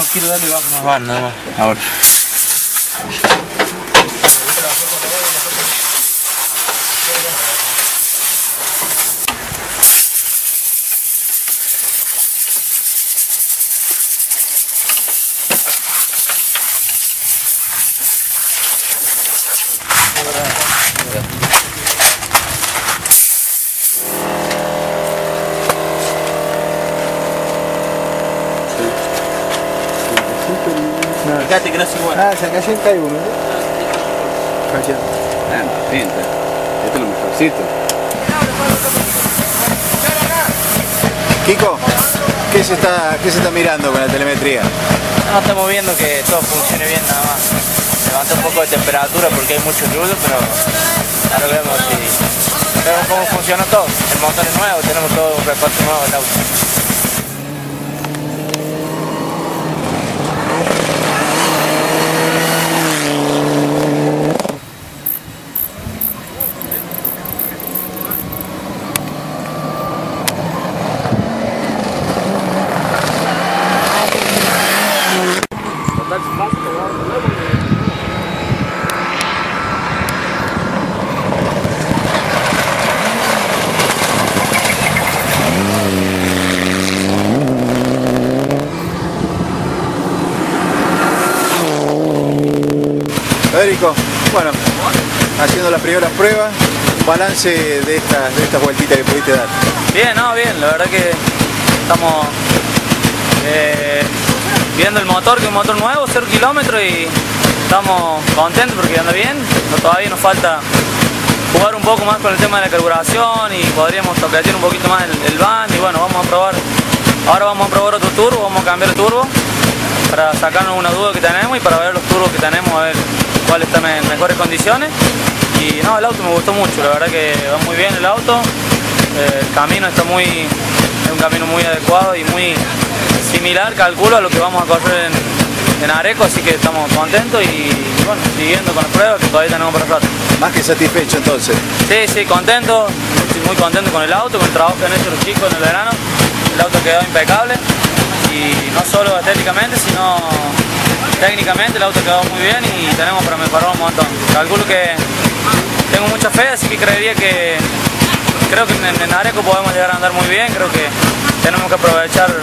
no quiero darle más van nada más. Ahora. Fíjate que no es igual. Ah, se cayó en uno. ¿eh? Cayó. Ah, no, pinta. Esto es lo mejorcito. Kiko, ¿qué se, está, ¿qué se está mirando con la telemetría? No estamos viendo que todo funcione bien nada más. Levanta un poco de temperatura porque hay mucho ruido, pero ahora vemos si vemos cómo funciona todo. El motor es nuevo, tenemos todo un reparto nuevo del auto. Federico, bueno, haciendo las primeras pruebas, balance de estas de estas vueltitas que pudiste dar. Bien, no, bien, la verdad que estamos eh, viendo el motor, que es un motor nuevo, 0 kilómetros y estamos contentos porque anda bien, todavía nos falta jugar un poco más con el tema de la carburación y podríamos tocar un poquito más el, el van y bueno, vamos a probar, ahora vamos a probar otro turbo, vamos a cambiar el turbo para sacarnos una duda que tenemos y para ver los turbos que tenemos, a ver cuál está en mejores condiciones. Y no, el auto me gustó mucho, la verdad que va muy bien el auto, el camino está muy, es un camino muy adecuado y muy similar, calculo, a lo que vamos a correr en, en Areco, así que estamos contentos y bueno, siguiendo con las pruebas que todavía tenemos para rato. Más que satisfecho entonces. Sí, sí, contento, estoy muy contento con el auto, con el trabajo que han hecho los chicos en el verano, el auto quedó impecable y no solo estéticamente, sino técnicamente el auto quedó muy bien y tenemos para mejorar un montón. Calculo que tengo mucha fe, así que creería que creo que en, en Areco podemos llegar a andar muy bien, creo que tenemos que aprovechar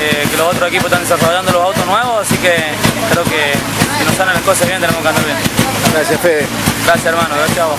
eh, que los otros equipos están desarrollando los autos nuevos, así que creo que si nos salen las cosas bien tenemos que andar bien. Gracias Fede. Gracias hermano, gracias a vos.